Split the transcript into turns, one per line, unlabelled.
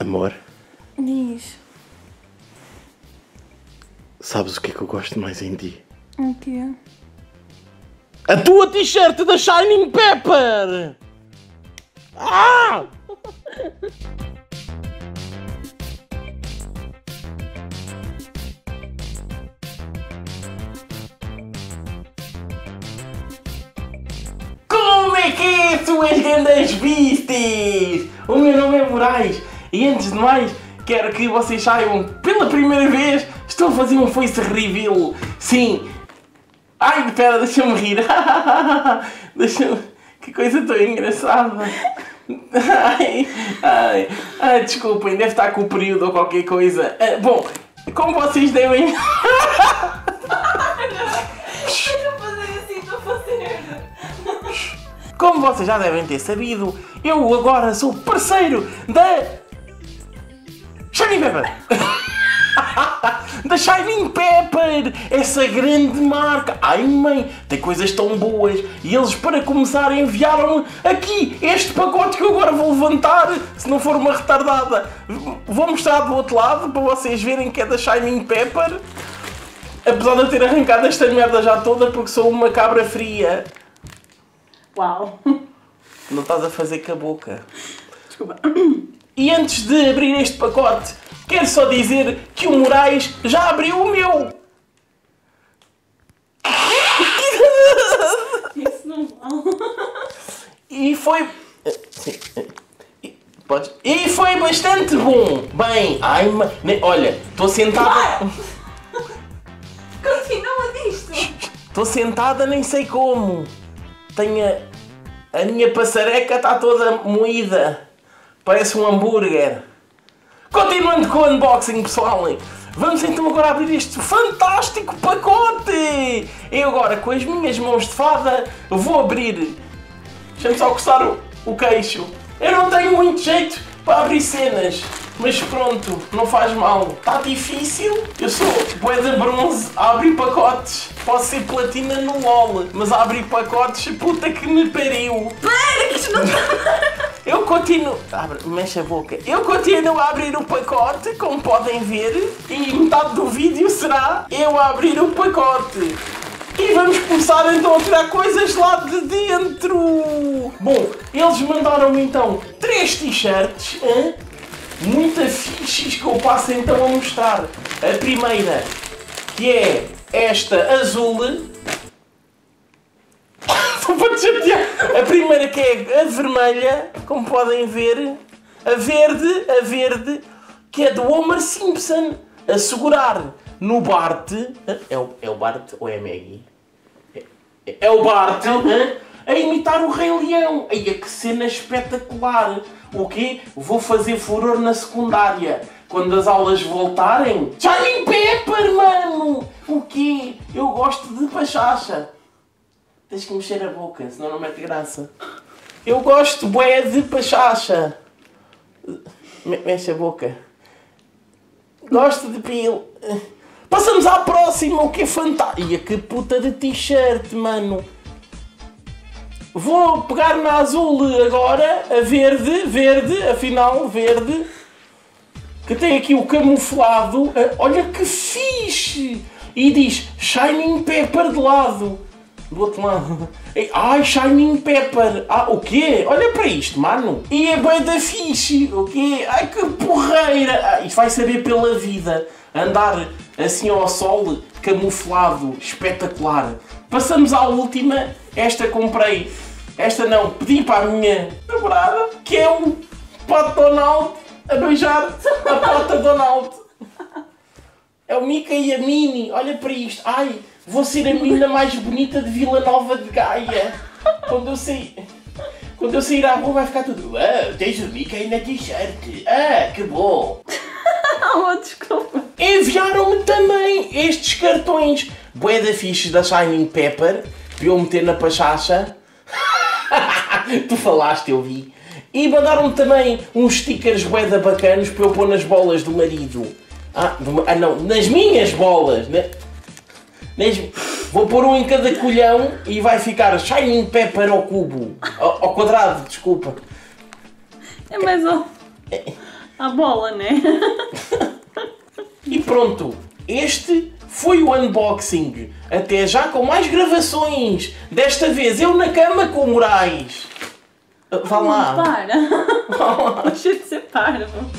Amor,
Diz.
sabes o que é que eu gosto mais em ti?
O quê?
A tua t-shirt da Shining Pepper! Ah! Como é que é, suas grandes vistas? O meu nome é Moraes e antes de mais quero que vocês saibam pela primeira vez estou a fazer um face reveal. Sim, Ai, pera, deixa-me rir. deixa Que coisa tão engraçada. Ai, ai, ai, desculpem, deve estar com o período ou qualquer coisa. Ah, bom, como vocês devem.
Estou a fazer assim, estou a fazer.
Como vocês já devem ter sabido, eu agora sou parceiro da. Shining Pepper! da Shining Pepper! Essa grande marca! Ai mãe, tem coisas tão boas! E eles, para começar, enviaram aqui este pacote que eu agora vou levantar, se não for uma retardada. Vou mostrar do outro lado para vocês verem que é da Shining Pepper. Apesar de eu ter arrancado esta merda já toda porque sou uma cabra fria.
Uau.
Não estás a fazer com a boca.
Desculpa.
E antes de abrir este pacote, quero só dizer que o Moraes já abriu o meu.
Isso não vale.
E foi. Sim. E- foi bastante bom. Bem, ai, ma- olha, estou sentada.
Continua disto.
Estou sentada, nem sei como. Tenho a, a minha passareca está toda moída. Parece um hambúrguer. Continuando com o unboxing, pessoal. Vamos então agora abrir este fantástico pacote. Eu agora, com as minhas mãos de fada, vou abrir. Deixa-me só coçar o, o queixo. Eu não tenho muito jeito para abrir cenas. Mas pronto, não faz mal. Está difícil. Eu sou bué de bronze a abrir pacotes. Posso ser platina no LOL, mas a abrir pacotes, puta que me pariu.
Para, que isto não está.
Eu continuo. Abre, mexe a boca. Eu continuo a abrir o pacote, como podem ver, e metade do vídeo será eu a abrir o pacote. E vamos começar então a tirar coisas lá de dentro. Bom, eles mandaram então três t-shirts, hã? muito fixes que eu passo então a mostrar. A primeira, que é esta azul, Estou para te chatear. A primeira que é a vermelha, como podem ver. A verde, a verde, que é do Homer Simpson. A segurar no Bart. É o, é o Bart ou é a Maggie? É, é o Bart. hã? A imitar o Rei Leão. Ai, que cena espetacular. O quê? Vou fazer furor na secundária. Quando as aulas voltarem. Shining Pepper, mano! O quê? Eu gosto de pachacha. Tens que mexer a boca, senão não mete graça. Eu gosto, bué, de pachacha. Me- mexe a boca. Gosto de pil. Passamos à próxima, o que é fantástico. Que puta de t-shirt, mano. Vou pegar na azul agora, a verde, verde, afinal, verde. Que tem aqui o camuflado. Ah, Olha que fixe! E diz Shining Pepper de lado. Do outro lado. Ai, Shining Pepper. Ah, o quê? Olha para isto, mano. E é bem da fixe. O quê? Ai, que porreira. Ah, isto vai saber pela vida. Andar assim ao sol, camuflado, espetacular. Passamos à última. Esta comprei. Esta não, pedi para a minha namorada, que é o Pato Donald a beijar a Pata Donald. É o Mica e a Mini. Olha para isto. Ai, vou ser a menina mais bonita de Vila Nova de Gaia. Quando eu sair. Quando eu sair à rua vai ficar tudo. Ah, tens o Mica aí na t-shirt. Ah, que bom.
Oh, desculpa.
Enviaram-me também estes cartões. Bué da da Shining Pepper. Para eu meter na pachacha. tu falaste, eu vi. E mandaram-me também uns stickers bué da bacanos para eu pôr nas bolas do marido. Ah, do- ah não, nas minhas bolas. né? Nas- vou pôr um em cada colhão e vai ficar Shining Pepper ao cubo. Ao, ao quadrado, desculpa.
É mais um. À bola, né?
E pronto, este foi o unboxing. Até já com mais gravações. Desta vez eu na cama com o Moraes. Ah, Vá lá.
Para.
Vá lá.
Deixa de ser parvo.